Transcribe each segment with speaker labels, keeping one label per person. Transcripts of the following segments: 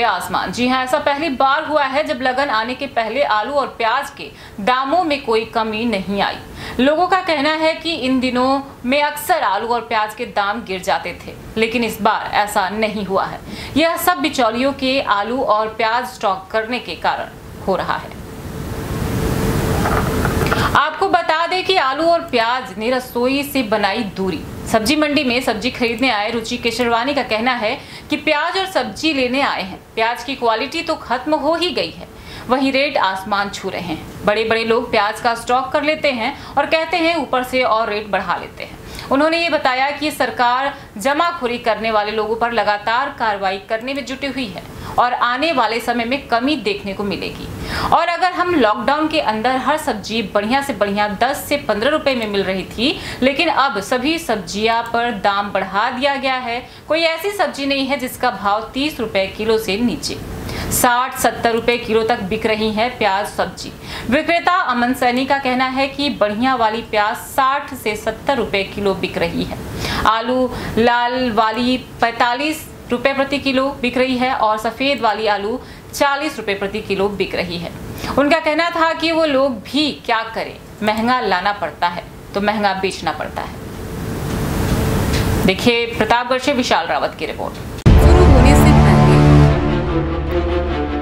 Speaker 1: छुए आसमान। जी हाँ ऐसा पहली बार हुआ है जब लगन आने के पहले आलू और प्याज के दामों में कोई कमी नहीं आई। लोगों का कहना है कि इन दिनों में अक्सर आलू और प्याज के दाम गिर जाते थे, लेकिन इस बार ऐसा नहीं हुआ है। यह सब बिचौलियों के आलू और प्याज स्टॉक करने के कारण हो रहा है। आपको कि आलू और प्याज ने रसोई से बनाई दूरी। सब्ज़ी मंडी में सब्ज़ी खरीदने आए रुचि केशरवानी का कहना है कि प्याज और सब्ज़ी लेने आए हैं। प्याज की क्वालिटी तो खत्म हो ही गई है। वहीं रेट आसमान छू रहे हैं। बड़े बड़े लोग प्याज का स्टॉक कर लेते हैं और कहते हैं ऊपर से और रेट बढ़ा लेते हैं। उन्होंने ये बताया कि सरकार जमाखोरी करने वाले लोगों पर लगातार कार्रवाई करने में जुटी हुई है और आने वाले समय में कमी देखने को मिलेगी। और अगर हम लॉकडाउन के अंदर हर सब्ज़ी बढ़िया से बढ़िया 10 से 15 रुपए में मिल रही थी, लेकिन अब सभी सब्ज़ियाँ पर दाम बढ़ा दिया गया है। कोई ऐसी सब्ज़ी नहीं है जिसका भाव 30 रुपए किलो से नीचे। साठ, सत्तर रुपए किलो तक बिक रही है प्याज सब्ज़ी। विक्रेता अमन सैनी का कहना है कि बढ़िया वाली प्याज साठ से सत्तर रुपए किलो बिक रही है। आलू लाल वाली पैतालीस रुपए प्रति किलो बिक रही है और सफ़ेद वाली आलू चालीस रुपए प्रति किलो बिक रही है। उनका कहना था कि वो लोग भी क्या करें? महँगा लाना पड़ता है तो महँगा बेचना पड़ता है। देखिए, प्रतापगढ़ से विशाल रावत की रिपोर्ट।
Speaker 2: शुरू होने से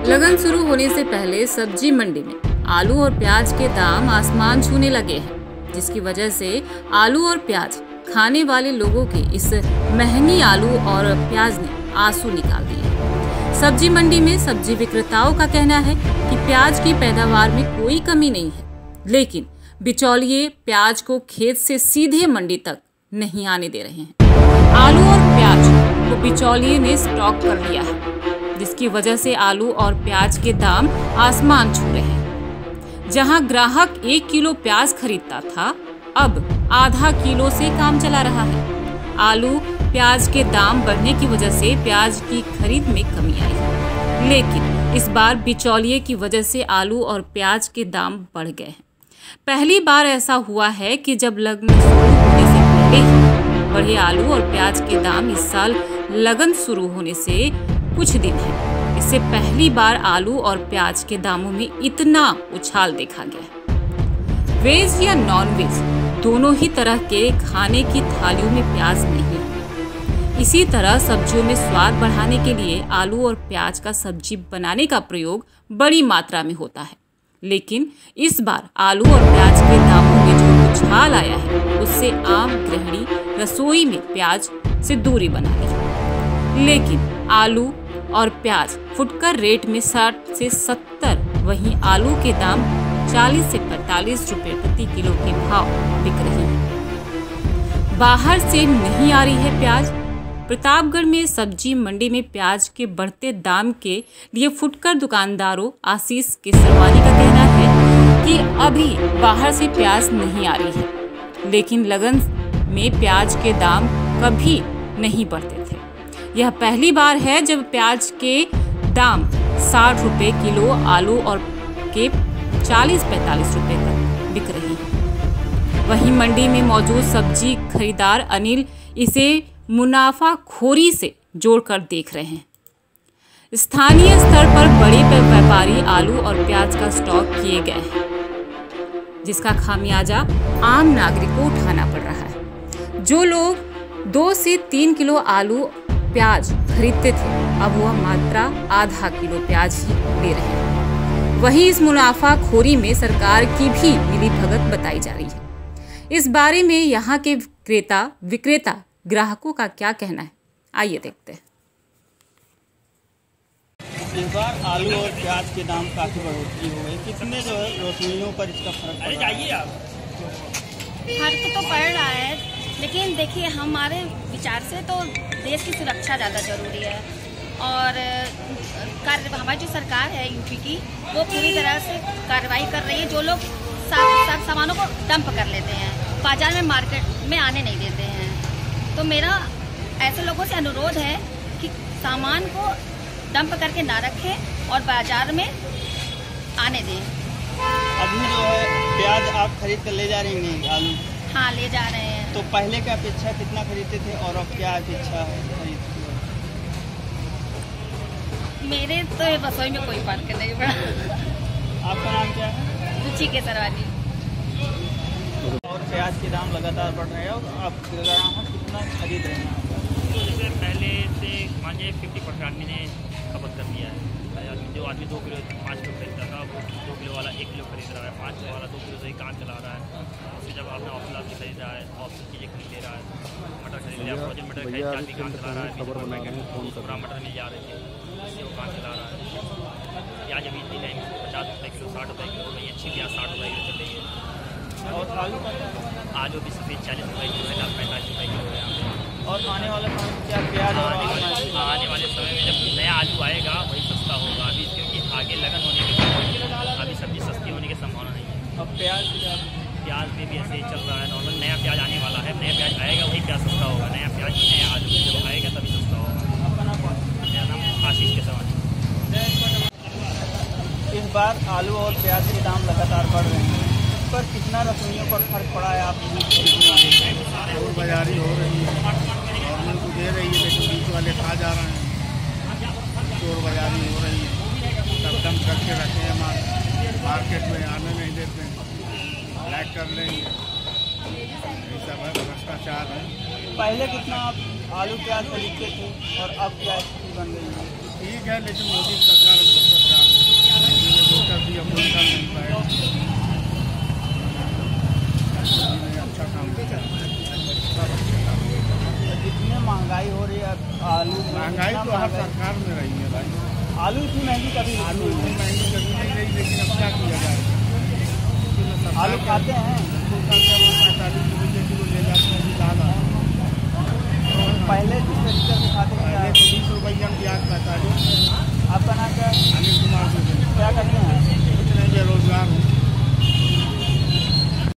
Speaker 2: लगन शुरू होने से पहले सब्ज़ी मंडी में आलू और प्याज के दाम आसमान छूने लगे हैं, जिसकी वजह से आलू और प्याज खाने वाले लोगों के इस महँगी आलू और प्याज ने आँसू निकाल दिए सब्ज़ी मंडी में सब्ज़ी विक्रेताओं का कहना है कि प्याज की पैदावार में कोई कमी नहीं है, लेकिन बिचौलिए प्याज को खेत से सीधे मंडी तक नहीं आने दे रहे हैं। आलू और प्याज को बिचौलिए ने स्टॉक कर लिया है। जिसकी वजह से आलू और प्याज के दाम आसमान छू रहे हैं। जहाँ ग्राहक एक किलो प्याज खरीदता था, अब आधा किलो से काम चला रहा है। आलू, प्याज के दाम बढ़ने की वजह से प्याज की खरीद में कमी आई। लेकिन इस बार बिचौलिए की वजह से आलू और प्याज के दाम बढ़ गए हैं। पहली बार ऐसा हुआ है कि जब लगन शुरू होने से पहले ही बढ़े आलू और प्याज के दाम इस साल लगन शुरू होने से कुछ दिन है। इससे पहली बार आलू और प्याज के दामों में इतना उछाल देखा गया। है वेज या नॉन वेज दोनों ही तरह के खाने की थालियों में प्याज नहीं है। इसी तरह सब्जियों में स्वाद बढ़ाने के लिए आलू और प्याज का सब्ज़ी बनाने का प्रयोग बड़ी मात्रा में होता है। लेकिन इस बार आलू और प्याज के दामों में जो उछाल आया है, उससे आम, गृहिणी, रसोई में प्याज से दूरी बना ली। लेकिन आलू और प्याज फुटकर रेट में 60 से 70 वहीं आलू के दाम 40 से 45 रुपए प्रति किलो के भाव बिक रहे हैं। बाहर से नहीं आ रही है प्याज। प्रतापगढ़ में सब्ज़ी मंडी में प्याज के बढ़ते दाम के लिए फुटकर दुकानदारों आशीष केसरवानी का कहना है कि अभी बाहर से प्याज नहीं आ रही है, लेकिन लगन में प्याज के दाम कभी नहीं बढ़ते। यह पहली बार है जब प्याज के दाम साठ रुपए किलो आलू और के चालीस पैंतालीस रुपए तक बिक रही है। वहीं मंडी में मौजूद सब्ज़ी खरीदार अनिल इसे मुनाफाखोरी से जोड़कर देख रहे हैं। स्थानीय स्तर पर बड़े व्यापारी आलू और प्याज का स्टॉक किए गए हैं, जिसका खामियाजा आम नागरिक को उठाना पड़ रहा है। जो लोग दो से तीन किलो आलू प्याज खरीदते थे अब वह मात्रा आधा किलो प्याज ही ले रहे हैं। वहीं इस मुनाफा खोरी में सरकार की भी मिली भगत बताई जा रही है। इस बारे में यहाँ के विक्रेता विक्रेता ग्राहकों का क्या कहना है? आइए देखते हैं।
Speaker 3: इस बार आलू और प्याज के दाम काफ़ी बढ़ोतरी हो। गई कितने जो है रसोइयों पर इसका फ़र्क अरे जाइए आप।
Speaker 4: फ़र्क तो पड़ रहा है। लेकिन देखिए हमारे विचार से तो देश की सुरक्षा ज़्यादा ज़रूरी है। और कार्य हमारी जो सरकार है यूपी की वो पूरी तरह से कार्रवाई कर रही है। जो लोग सब सामानों को डंप कर लेते हैं बाज़ार में मार्केट में आने नहीं देते हैं। तो मेरा ऐसे लोगों से अनुरोध है कि सामान को डंप करके ना रखें और बाज़ार में आने दें।
Speaker 3: अभी जो है प्याज आप खरीद कर ले जा रही हैं आलू?
Speaker 4: हाँ ले जा रहे हैं।
Speaker 3: तो पहले का अपेक्षा कितना खरीदते थे और अब क्या अपेक्षा है?
Speaker 4: मेरे तो रसोई में कोई फ़र्क नहीं। पड़ा
Speaker 3: आपका नाम क्या है?
Speaker 4: रुचि के सरवानी।
Speaker 3: और प्याज के दाम लगातार बढ़ रहे हैं और आप कितना खरीद रहे हैं?
Speaker 5: जैसे पहले से मानिए फिफ्टी परसेंट आदमी ने खपत कर दिया है। जो आदमी दो किलो पाँच किलो खरीदता दो किलो वाला एक किलो खरीद रहा है पाँच किलो वाला दो किलो से ही काम चला रहा है। फिर जब आपने ऑफलाइन से खरीद रहा है ऑप्शन चीज़ें खरीद ले रहा है। मटर खरीद लिया फ्रोजन मटर खरीद के आदमी काम चला रहा है खबर पूरा मटर मिल जा रहे थे इससे वो काम चला रहा है। प्याज अभी इतनी नहीं पचास रुपये किलो साठ रुपये किलो वही अच्छी प्याज साठ रुपये किलो चल रही है।
Speaker 3: और आलू का
Speaker 5: आज भी सफ़ेद चालीस रुपये किलो है लाल पैंतालीस रुपये किलो है यहाँ पे
Speaker 3: और आने वाले समय में क्या प्याज और
Speaker 5: आने
Speaker 3: आलू
Speaker 5: वाले
Speaker 3: महँगे?
Speaker 5: आने वाले समय में जब नया आलू आएगा वही सस्ता होगा अभी क्योंकि आगे लगन होने के कारण अभी सब्ज़ी सस्ती होने की संभावना नहीं है
Speaker 3: और प्याज
Speaker 5: प्याज में भी ऐसे ही चल रहा है नॉर्मल नया प्याज आने वाला है नया प्याज आएगा वही प्याज सस्ता होगा नया प्याज ही नया आलू जब आएगा तभी सस्ता होगा। मेरा नाम आशीष के सवानी
Speaker 3: इस बार आलू और प्याज के दाम लगातार बढ़ रहे हैं। इस पर कितना रसोइयों पर फ़र्क पड़ा है आप
Speaker 6: चोर बाजारी हो रही है। गवर्नमेंट को दे रही है लेकिन बीच वाले खा जा रहे हैं। चोर बाजारी हो रही है। सब दम करके रखे हैं मार मार्केट में आने नहीं देते। हैं ब्लैक कर लेंगे। ये सब है भ्रष्टाचार है।
Speaker 3: पहले कितना आप आलू प्याज खरीदते थे और अब क्या स्थिति बन गई है।
Speaker 6: ठीक है लेकिन मोदी सरकार अच्छा।
Speaker 3: तो जितनी महँगाई हो रही है आलू
Speaker 6: महँगाई तो हर सरकार में रही है भाई।
Speaker 3: आलू इतनी महँगी कभी
Speaker 6: आलू इतनी महँगी कभी नहीं रही लेकिन अब क्या किया जाए?
Speaker 3: आलू खाते हैं।
Speaker 6: पैंतालीस।